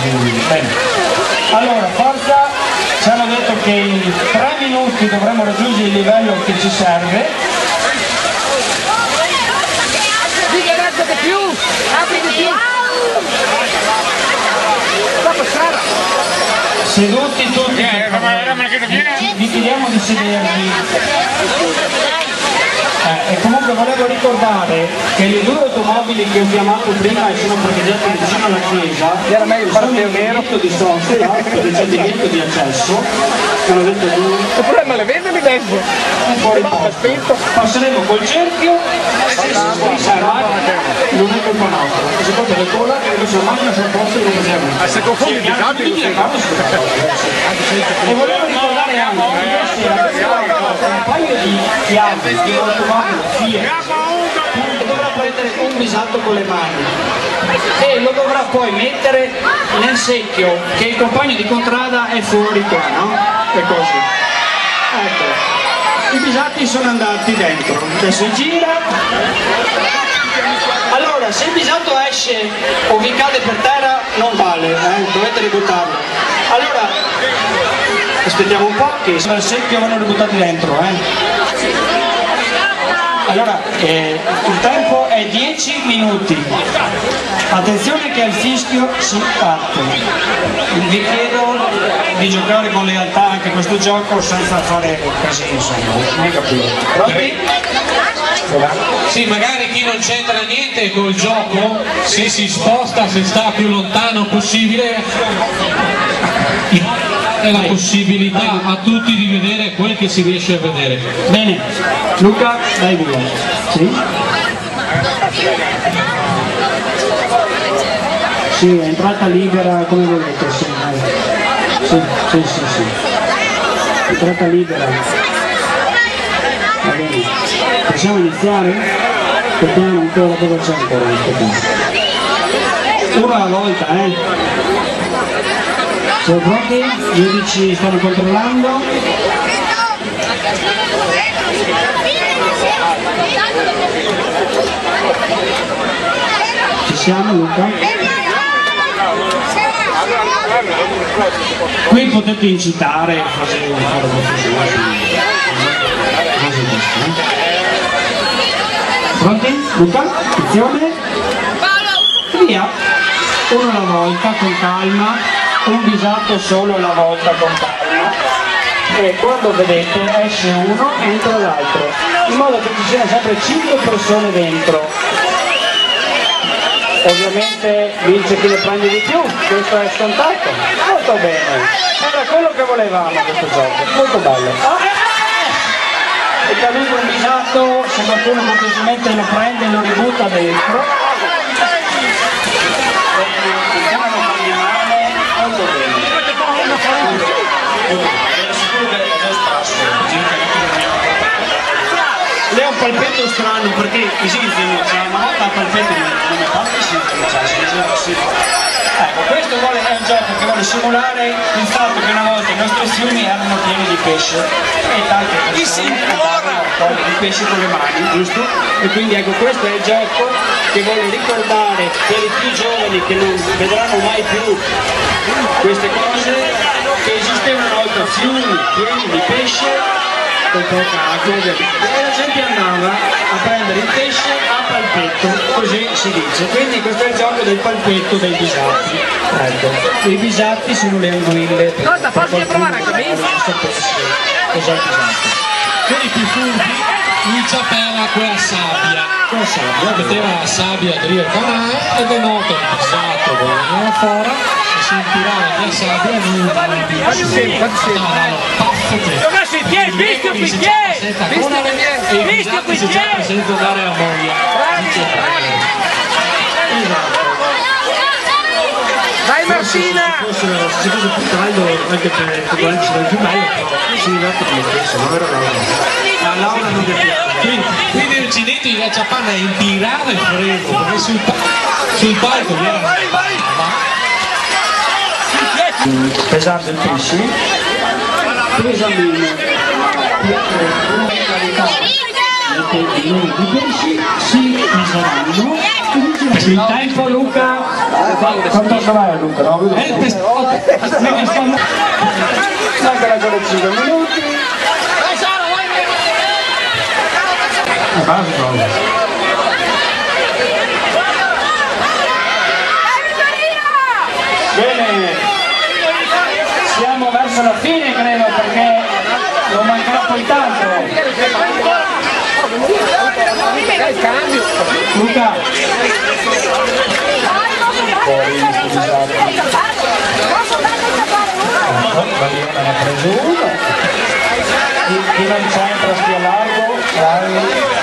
Bene. Allora, forza, ci hanno detto che in tre minuti dovremo raggiungere il livello che ci serve. Di più! Apri di più! Seduti tutti. Ci- Vi chiediamo di sedervi. Eh, e comunque volevo ricordare che le due automobili che ho chiamato prima e sono parcheggiate vicino alla chiesa Era meglio sono nero. divieto di sosta, del divieto di accesso. Mi hanno detto due. Il problema le vende mi desmo! fuori Basta, posto. spento! Passeremo col cerchio, se si scriverà, non è colpa nostra, perché se porta le cola che le sue macchine sono poste non possiamo. se confondi i disabili, sono. E volevo ricordare anche che ieri sera abbiamo fatto un paio di chiavi di un'automobile Fiat. Dovrà prendere un bisalto con le mani. E lo dovrà poi mettere nel secchio che il compagno di contrada è fuori qua, no? E così. Ecco, i bisatti sono andati dentro, adesso gira. Allora, se il bisatto esce o vi cade per terra non vale, eh, dovete ributtarlo. Allora, aspettiamo un po' che il secchio vanno ributtati dentro, eh. Allora, eh, il tempo è 10 minuti. Attenzione che al fischio si parte. Vi chiedo di giocare con lealtà anche questo gioco senza fare casino, insomma. Non capito. Pronti? Sì, magari chi non c'entra niente col gioco, se si sposta, se sta più lontano possibile, è la possibilità a tutti di vedere quel che si riesce a vedere. Bene, Luca, dai via. Sì? Sì, è entrata libera come volete, sì. Sì, sì, sì, sì. Entrata libera. Va bene. Possiamo iniziare? Aspettiamo ancora cosa c'è ancora aspettiamo. Uno alla volta, eh. Siamo pronti? I giudici stanno controllando. Ci siamo Luca? Qui potete incitare fare eh? Pronti? Luca? Attenzione? Via! Uno alla volta con calma, un bisatto solo alla volta calma. E quando vedete esce uno, entra l'altro, in modo che ci siano sempre 5 persone dentro. Ovviamente vince chi ne prende di più, questo è scontato. Molto bene. Era quello che volevamo questo gioco, molto bello. Ah, È caduto un bisatto, se qualcuno cortesemente lo prende e lo ributta dentro. Bene, non fargli male, molto bene. Ero sicuro che era già spasso, giro cagato per mia lei ha un palpetto strano perché esistono, cioè una volta ha palpetto non non è fatto sì, cioè, si sì. Ecco, questo vuole, è un gioco che vuole simulare il fatto che una volta i nostri fiumi erano pieni di pesce e tante persone andavano a cogliere i pesci con le mani, giusto? E quindi ecco questo è il gioco che vuole ricordare per i più giovani che non vedranno mai più queste cose che esistevano una volta fiumi pieni di pesce con poca acqua e la gente andava a prendere il pesce a palpetto, così si dice. Quindi questo è il gioco del palpetto dei bisatti. Ecco, i bisatti sono le anguille. Cosa, posso provare anche me? sapesse Cos'è il bisatto? Per i più furbi, lui sapeva quella sabbia. Cosa sabbia? Metteva la sabbia dentro il canale ed è noto il passato che veniva fuori e si intirava via sabbia e non entrava più. Faccio sempre, faccio sempre. No, no, paffo visto presenta Visto e i Visto piedi! presenta andare a moglie. Dai Martina! Se fosse più caldo anche per per guardare sarebbe più bello, però si diverte come stesso, non era Laura. Ma Laura non capisce. Quindi, quindi il cinetto di Cacciapanna intirava il freddo, perché sul, sul palco vi era pesante il pesce, pesa meno. Il tempo Luca, Quanto vai Luca? No, vedo. il pes- ancora 5 minuti. Eh, basta. Bene, siamo verso la fine mancherà poi tanto. Luca, La Liona ne ha preso uno. Chi non c'entra stia largo, vai.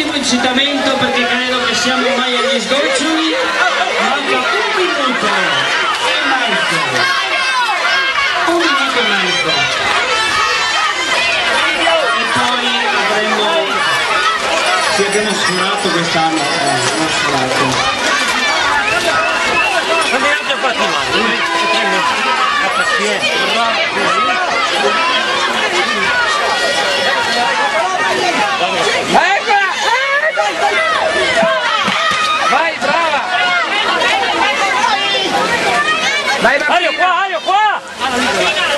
ultimo incitamento perché credo che siamo ormai agli sgoccioli. Manca un minuto e mezzo. Un minuto e mezzo. E poi avremo, se abbiamo sfiorato quest'anno, eh, abbiamo sfiorato. Eccola! Vai, brava! Dai, Ario qua, Ario qua!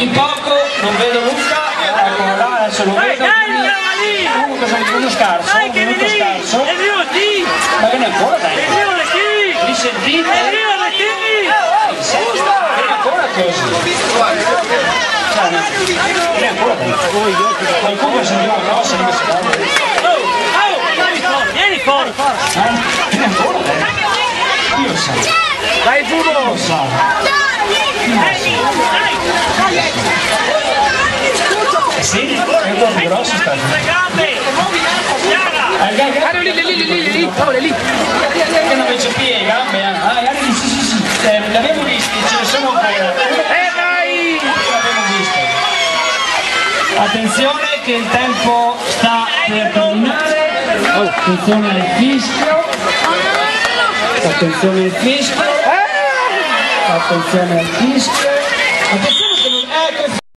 Manchi poco, non vedo Luca, ecco là, adesso lo vedo. Comunque sono un minuto scarso, un minuto scarso. Ma che ne ancora dai? Mi sentite? Vieni ancora così. Cioè, Vieni ancora dai. Qualcuno si dice una cosa, non si fa. Vieni fuori! Eh? Vieni ancora dai. Io so, Dai, Fumo! lo so. Eh sì, è più grosso sta. Eh, gra- gra- Ario lì, lì, lì, lì, lì, lì, Paolo, lì! che non invece piedi, gambe, eh. ah, sì, sì, sì, eh, li abbiamo visti, ce ne sono ancora. E vai! l'abbiamo visto. Attenzione che il tempo sta per terminare. Attenzione al fischio. Attenzione al fischio. Attenzione al fischio. Attenzione